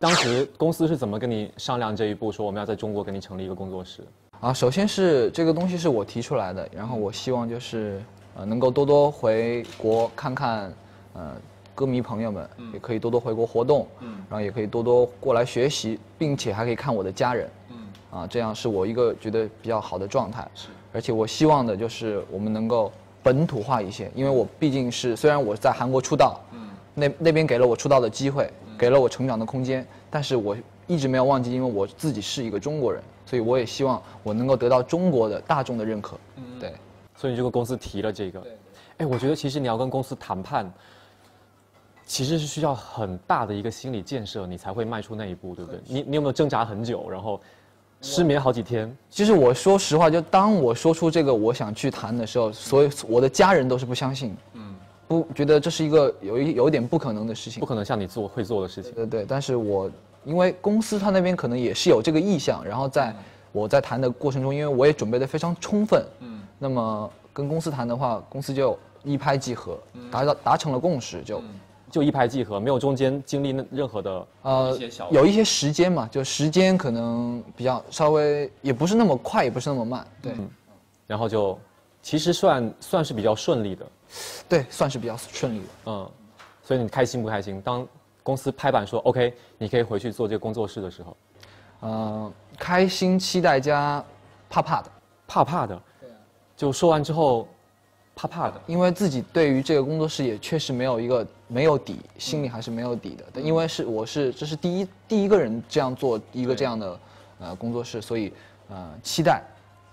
当时公司是怎么跟你商量这一步，说我们要在中国给你成立一个工作室？啊，首先是这个东西是我提出来的，然后我希望就是呃能够多多回国看看，呃歌迷朋友们，也可以多多回国活动，然后也可以多多过来学习，并且还可以看我的家人，啊，这样是我一个觉得比较好的状态。是，而且我希望的就是我们能够本土化一些，因为我毕竟是虽然我在韩国出道，那那边给了我出道的机会，给了我成长的空间，但是我一直没有忘记，因为我自己是一个中国人，所以我也希望我能够得到中国的大众的认可。对，所以你这个公司提了这个。哎，我觉得其实你要跟公司谈判，其实是需要很大的一个心理建设，你才会迈出那一步，对不对？你你有没有挣扎很久，然后失眠好几天？其实我说实话，就当我说出这个我想去谈的时候，所有我的家人都是不相信，嗯，不觉得这是一个有一有一点不可能的事情，不可能像你做会做的事情。对对，但是我因为公司他那边可能也是有这个意向，然后在我在谈的过程中，因为我也准备的非常充分，嗯，那么跟公司谈的话，公司就一拍即合，达到达成了共识，就就一拍即合，没有中间经历那任何的呃有一些时间嘛，就时间可能比较稍微也不是那么快，也不是那么慢，对，然后就其实算算是比较顺利的，对，算是比较顺利的，嗯，所以你开心不开心？当公司拍板说 OK，你可以回去做这个工作室的时候，呃，开心、期待加怕怕的，怕怕的，就说完之后怕怕的，因为自己对于这个工作室也确实没有一个没有底，心里还是没有底的。但因为是我是这是第一第一个人这样做一个这样的呃工作室，所以呃期待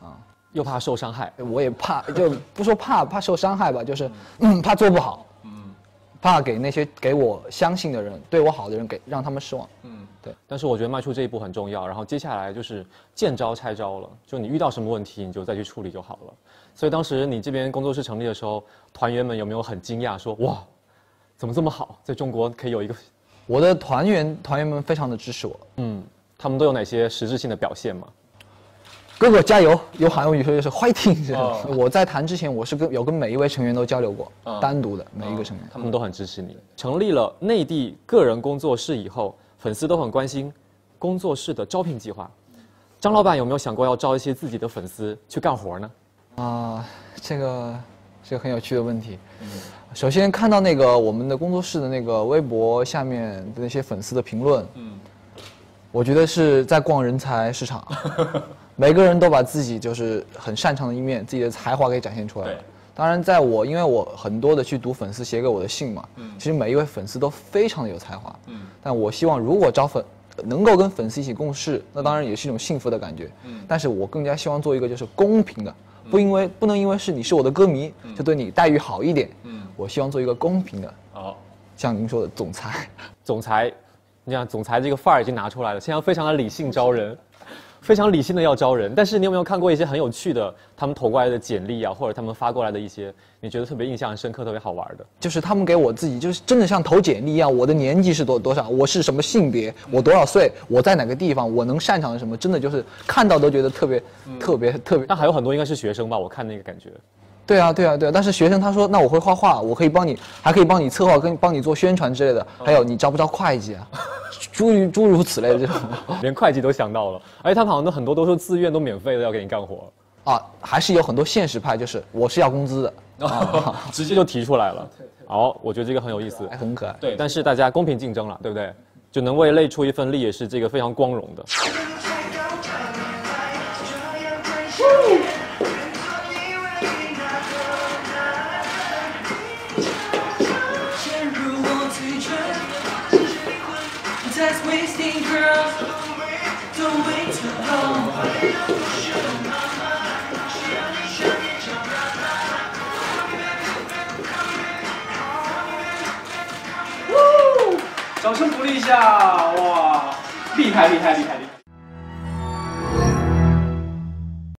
啊，又怕受伤害，我也怕，就不说怕 怕受伤害吧，就是嗯怕做不好，嗯，怕给那些给我相信的人、对我好的人给让他们失望。嗯，对。但是我觉得迈出这一步很重要，然后接下来就是见招拆招了，就你遇到什么问题你就再去处理就好了。所以当时你这边工作室成立的时候，团员们有没有很惊讶，说哇，怎么这么好，在中国可以有一个？我的团员团员们非常的支持我，嗯，他们都有哪些实质性的表现吗？哥哥加油！有韩语说就是 fighting。我在谈之前，我是跟有跟每一位成员都交流过，单独的每一个成员，他们都很支持你。成立了内地个人工作室以后，粉丝都很关心工作室的招聘计划。张老板有没有想过要招一些自己的粉丝去干活呢？啊，这个是个很有趣的问题。首先看到那个我们的工作室的那个微博下面的那些粉丝的评论，嗯，我觉得是在逛人才市场。每个人都把自己就是很擅长的一面、自己的才华给展现出来了。当然，在我因为我很多的去读粉丝写给我的信嘛，其实每一位粉丝都非常的有才华。嗯，但我希望如果招粉能够跟粉丝一起共事，那当然也是一种幸福的感觉。嗯，但是我更加希望做一个就是公平的，不因为不能因为是你是我的歌迷就对你待遇好一点。嗯，我希望做一个公平的。哦，像您说的总裁，总裁，你看总裁这个范儿已经拿出来了，现在非常的理性招人。非常理性的要招人，但是你有没有看过一些很有趣的他们投过来的简历啊，或者他们发过来的一些你觉得特别印象深刻、特别好玩的？就是他们给我自己，就是真的像投简历一样，我的年纪是多多少，我是什么性别，我多少岁，我在哪个地方，我能擅长什么，真的就是看到都觉得特别特别特别。那还有很多应该是学生吧，我看那个感觉。对啊，对啊，对啊。但是学生他说，那我会画画，我可以帮你，还可以帮你策划，跟帮你做宣传之类的。还有你招不招会计啊？诸如诸如此类的这种，连会计都想到了，而且他们好像都很多都是自愿，都免费的要给你干活，啊，还是有很多现实派，就是我是要工资的，直接就提出来了。好，我觉得这个很有意思，很可爱。对，但是大家公平竞争了，对不对？就能为累出一份力，也是这个非常光荣的。掌声鼓励一下！哇，厉害厉害厉害厉害！